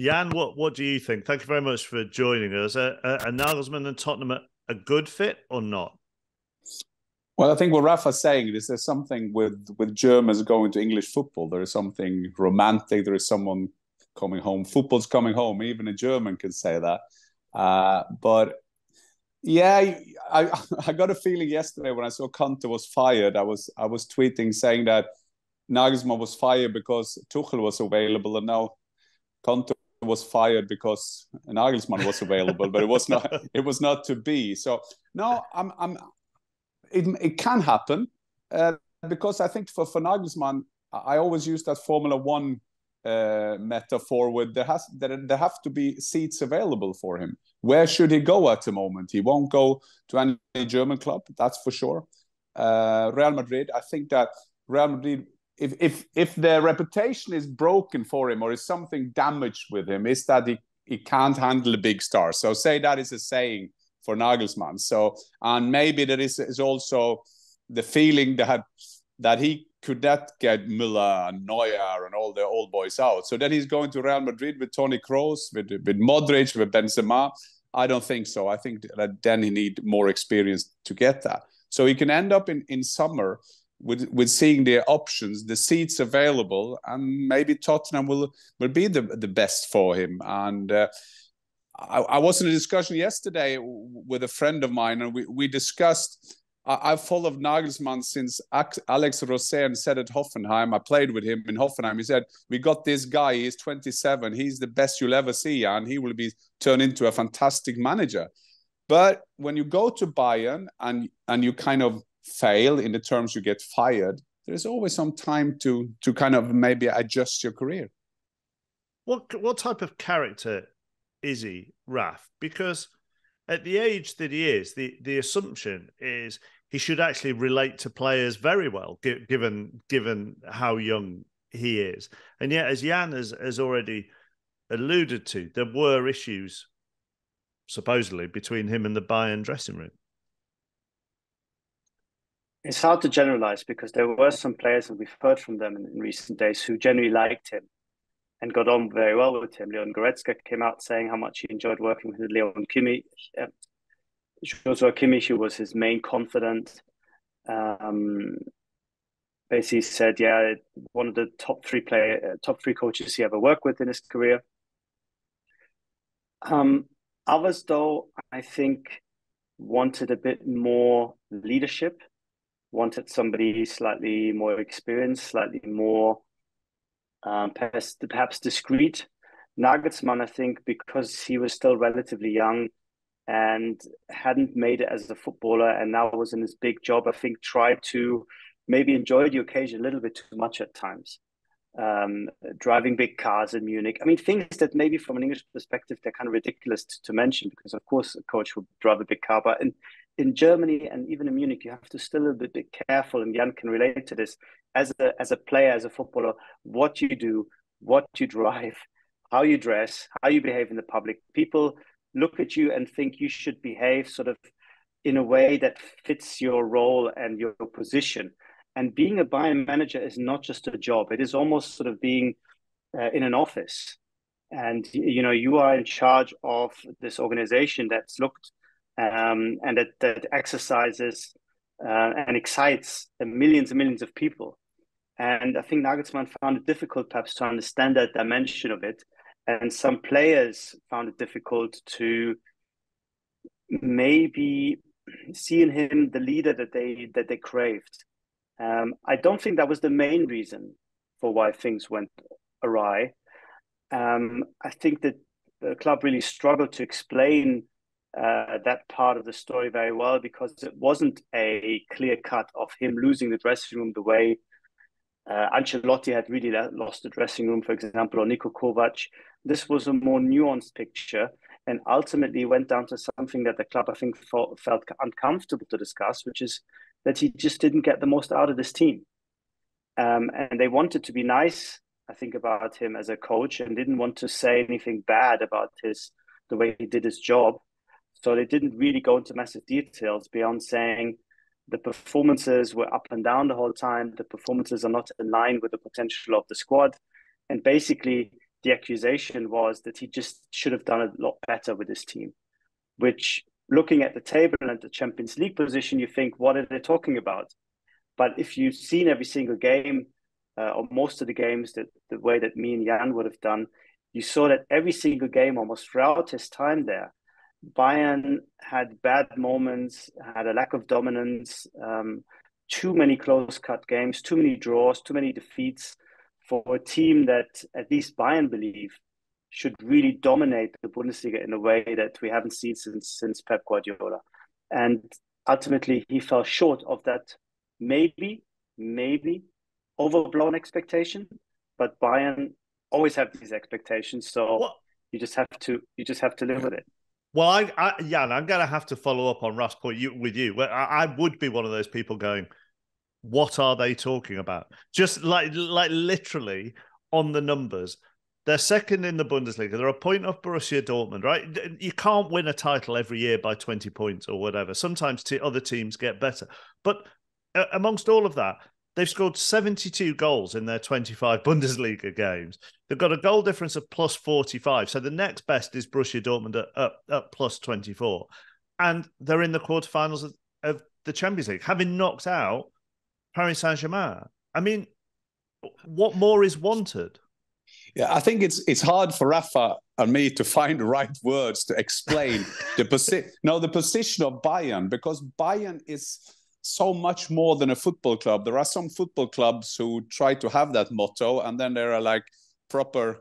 Jan, what what do you think? Thank you very much for joining us. Are, are Nagelsmann and Tottenham a, a good fit or not? Well, I think what Rafa's saying is there's something with with Germans going to English football. There is something romantic. There is someone coming home. Football's coming home. Even a German can say that. Uh, but yeah, I I got a feeling yesterday when I saw Conte was fired. I was I was tweeting saying that Nagelsmann was fired because Tuchel was available, and now Conte was fired because Nagelsmann was available, but it was not it was not to be. So no, I'm I'm it it can happen uh, because I think for for Nagelsmann, I always use that Formula One uh, metaphor with there has there, there have to be seats available for him. Where should he go at the moment? He won't go to any German club, that's for sure. Uh, Real Madrid, I think that Real Madrid, if if if their reputation is broken for him or is something damaged with him, is that he he can't handle a big star. So say that is a saying for Nagelsmann. So and maybe there is, is also the feeling that that he could not get Müller and Neuer and all the old boys out? So then he's going to Real Madrid with Toni Kroos, with with Modric, with Benzema. I don't think so. I think that then he need more experience to get that. So he can end up in in summer with with seeing the options, the seats available, and maybe Tottenham will will be the the best for him. And uh, I, I was in a discussion yesterday with a friend of mine, and we we discussed I, have followed Nagelsmann since Alex Rosen said at Hoffenheim. I played with him in Hoffenheim. He said, "We got this guy. He's 27. He's the best you'll ever see, and he will be turned into a fantastic manager." But when you go to Bayern and and you kind of fail in the terms you get fired, there's always some time to to kind of maybe adjust your career. What what type of character is he, Raf? Because at the age that he is, the the assumption is he should actually relate to players very well, given given how young he is. And yet, as Jan has, has already alluded to, there were issues supposedly between him and the Bayern dressing room. It's hard to generalize because there were some players, and we've heard from them in, in recent days, who genuinely liked him and got on very well with him. Leon Goretzka came out saying how much he enjoyed working with Leon Kimmich. Uh, Joshua Kimmich, who was his main confidant, um, basically said, "Yeah, one of the top three player, uh, top three coaches he ever worked with in his career." Um, others, though, I think wanted a bit more leadership, wanted somebody slightly more experienced, slightly more um, perhaps, perhaps discreet. Nagelsmann, I think, because he was still relatively young and hadn't made it as a footballer and now was in his big job, I think tried to maybe enjoy the occasion a little bit too much at times. Um, driving big cars in Munich. I mean, things that maybe from an English perspective, they're kind of ridiculous to, to mention because, of course, a coach would drive a big car. But in, in Germany and even in Munich, you have to still a bit, careful, and Jan can relate to this as a as a player, as a footballer, what you do, what you drive, how you dress, how you behave in the public. People look at you and think you should behave sort of in a way that fits your role and your position. And being a Bayern manager is not just a job; it is almost sort of being uh, in an office. And you know, you are in charge of this organization that's looked um, and that that exercises uh, and excites millions and millions of people. And I think Nagelsmann found it difficult, perhaps, to understand that dimension of it. And some players found it difficult to maybe see in him the leader that they that they craved. Um, I don't think that was the main reason for why things went awry. Um, I think that the club really struggled to explain uh, that part of the story very well because it wasn't a clear cut of him losing the dressing room the way uh, Ancelotti had really lost the dressing room, for example, or Niko Kovac. This was a more nuanced picture and ultimately went down to something that the club, I think, felt, felt uncomfortable to discuss, which is that he just didn't get the most out of this team. Um, and they wanted to be nice, I think, about him as a coach and didn't want to say anything bad about his the way he did his job. So they didn't really go into massive details beyond saying the performances were up and down the whole time. The performances are not in line with the potential of the squad. And basically, the accusation was that he just should have done a lot better with his team, which looking at the table and the Champions League position, you think, what are they talking about? But if you've seen every single game uh, or most of the games that the way that me and Jan would have done, you saw that every single game almost throughout his time there, Bayern had bad moments, had a lack of dominance, um, too many close cut games, too many draws, too many defeats for a team that at least Bayern believe should really dominate the Bundesliga in a way that we haven't seen since since Pep Guardiola. And ultimately he fell short of that maybe, maybe overblown expectation. But Bayern always have these expectations. So what? you just have to you just have to live with it. Well, I, I Jan, I'm going to have to follow up on Russ point you, with you. I, I would be one of those people going, "What are they talking about?" Just like, like literally on the numbers. They're second in the Bundesliga. They're a point off Borussia Dortmund, right? You can't win a title every year by 20 points or whatever. Sometimes t- other teams get better. But uh, amongst all of that, they've scored 72 goals in their 25 Bundesliga games. They've got a goal difference of plus 45. So the next best is Borussia Dortmund at, at, at plus 24. And they're in the quarterfinals of, of the Champions League, having knocked out Paris Saint Germain. I mean, what more is wanted? Yeah, I think it's it's hard for Rafa and me to find the right words to explain the position. No, the position of Bayern because Bayern is so much more than a football club. There are some football clubs who try to have that motto, and then there are like proper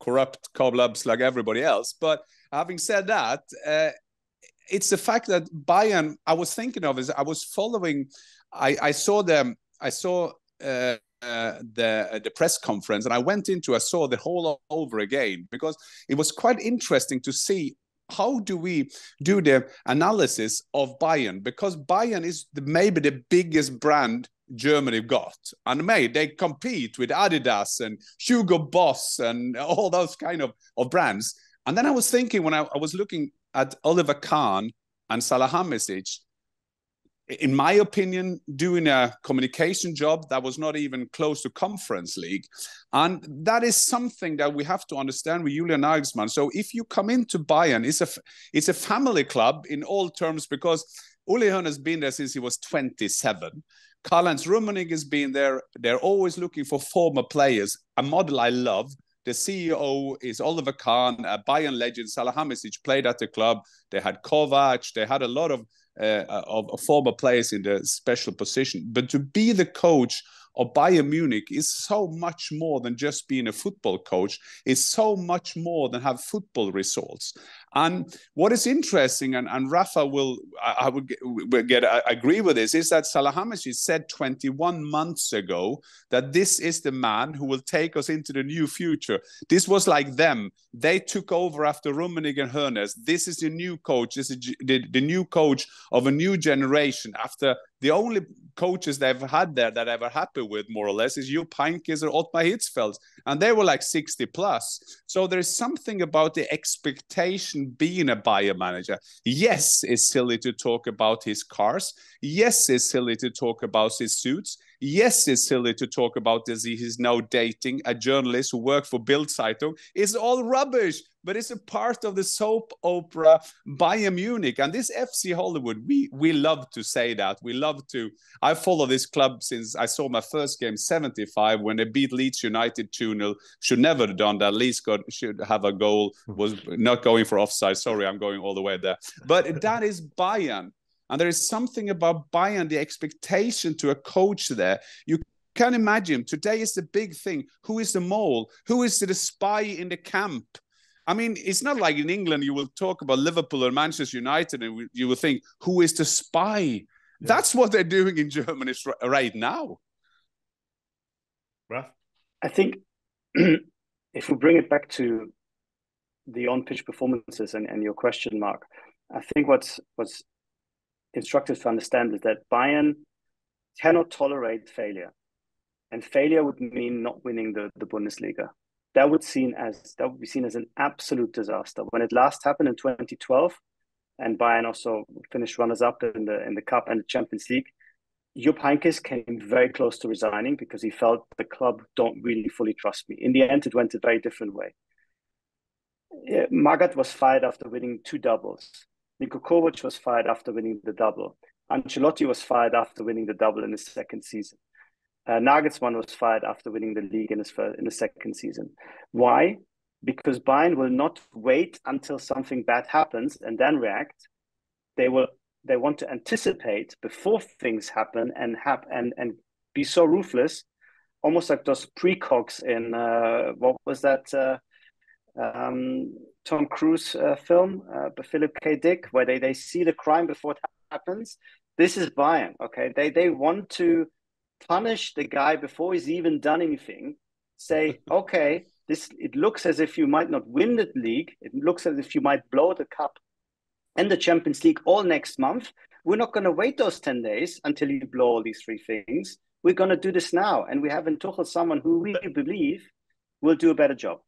corrupt clubs like everybody else. But having said that, uh, it's the fact that Bayern. I was thinking of is I was following. I, I saw them. I saw. Uh, uh, the uh, the press conference and I went into I saw the whole over again because it was quite interesting to see how do we do the analysis of Bayern? Because Bayern is the, maybe the biggest brand Germany got. And may they compete with Adidas and Hugo Boss and all those kind of, of brands. And then I was thinking when I, I was looking at Oliver Kahn and Salihamidzic, in my opinion, doing a communication job that was not even close to Conference League. And that is something that we have to understand with Julian Nagelsmann. So if you come into Bayern, it's a, it's a family club in all terms because Uli Hoeneß has been there since he was 27. Karl-Heinz Rummenigge has been there. They're always looking for former players, a model I love. The CEO is Oliver Kahn, a Bayern legend. Salihamidzic played at the club. They had Kovac. They had a lot of uh, of, of former players in the special position. But to be the coach of Bayern Munich is so much more than just being a football coach. It's so much more than have football results. And what is interesting, and, and Rafa will, I, I would get, will get I agree with this, is that Salihamidzic said 21 months ago that this is the man who will take us into the new future. This was like them. They took over after Rummenigge and Hoeneß. This is the new coach. This is the, the new coach of a new generation after the only coaches they've had there that I ever happy with, more or less, is Jupp Heynckes or Ottmar Hitzfeld, and they were like 60 plus. So there's something about the expectation being a Bayern manager. Yes, it's silly to talk about his cars. Yes, it's silly to talk about his suits. Yes, it's silly to talk about this. He's now dating a journalist who worked for Bild Zeitung. It's all rubbish, but it's a part of the soap opera Bayern Munich. And this FC Hollywood, we we love to say that. We love to. I follow this club since I saw my first game, 75, when they beat Leeds United 2 0. Should never have done that. Leeds got, should have a goal, hmm. was not going for offside. Sorry, I'm going all the way there. But that is Bayern. And there is something about Bayern, the expectation to a coach there. You can imagine today is the big thing. Who is the mole? Who is the spy in the camp? I mean, it's not like in England you will talk about Liverpool or Manchester United and you will think, who is the spy? Yeah. That's what they're doing in Germany right now. Right. I think if we bring it back to the on-pitch performances and, and your question, Mark, I think what's what's instructors to understand is that Bayern cannot tolerate failure. And failure would mean not winning the, the Bundesliga. That would seen as that would be seen as an absolute disaster. When it last happened in 2012, and Bayern also finished runners up in the in the cup and the Champions League, Jupp Heynckes came very close to resigning because he felt the club don't really fully trust me. In the end, it went a very different way. Magath was fired after winning two doubles. Niko Kovac was fired after winning the double. Ancelotti was fired after winning the double in his second season. Uh, Nagelsmann was fired after winning the league in his first, in the second season. Why? Because Bayern will not wait until something bad happens and then react. They will. They want to anticipate before things happen and have and and be so ruthless, almost like those precogs in uh, what was that uh, um, Tom Cruise uh, film, uh, Philip K. Dick, where they they see the crime before it happens. This is Bayern. Okay, they they want to punish the guy before he's even done anything. Say, okay, this it looks as if you might not win the league. It looks as if you might blow the cup and the Champions League all next month. We're not going to wait those 10 days until you blow all these three things. We're going to do this now. And we have in Tuchel someone who we believe will do a better job.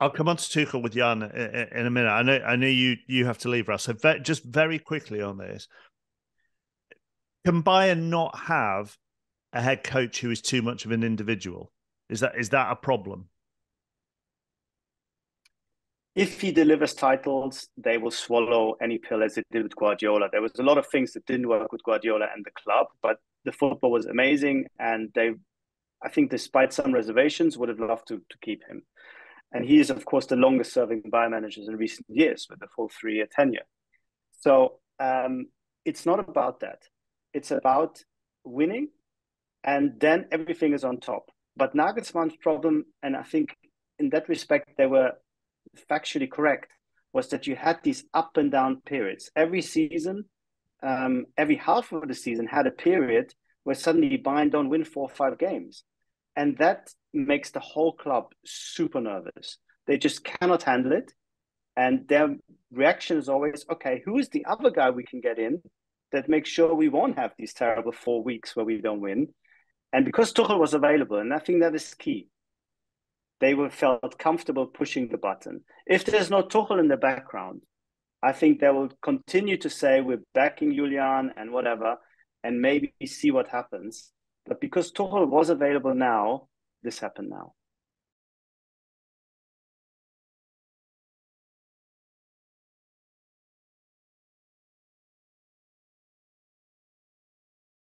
I'll come on to Tuchel with Jan uh, uh, in a minute. I know, I know you you have to leave, Russ. So just very quickly on this, can Bayern not have a head coach who is too much of an individual? Is that is that a problem? If he delivers titles, they will swallow any pill as it did with Guardiola. There was a lot of things that didn't work with Guardiola and the club, but the football was amazing, and they, I think, despite some reservations, would have loved to to keep him. And he is, of course, the longest serving Bayern managers in recent years with the full three year tenure. So um, it's not about that. It's about winning, and then everything is on top. But Nagelsmann's problem, and I think in that respect, they were factually correct, was that you had these up and down periods. Every season, um, every half of the season had a period where suddenly Bayern don't win four or five games. And that makes the whole club super nervous. They just cannot handle it. And their reaction is always, okay, who is the other guy we can get in that makes sure we won't have these terrible four weeks where we don't win? And because Tuchel was available, and I think that is key, they were felt comfortable pushing the button. If there's no Tuchel in the background, I think they will continue to say we're backing Julian and whatever, and maybe see what happens. But because Tuchel was available now, this happened now.